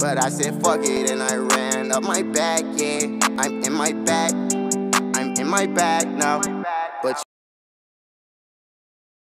But I said fuck it and I ran up my back, yeah. I'm in my bag, I'm in my bag now.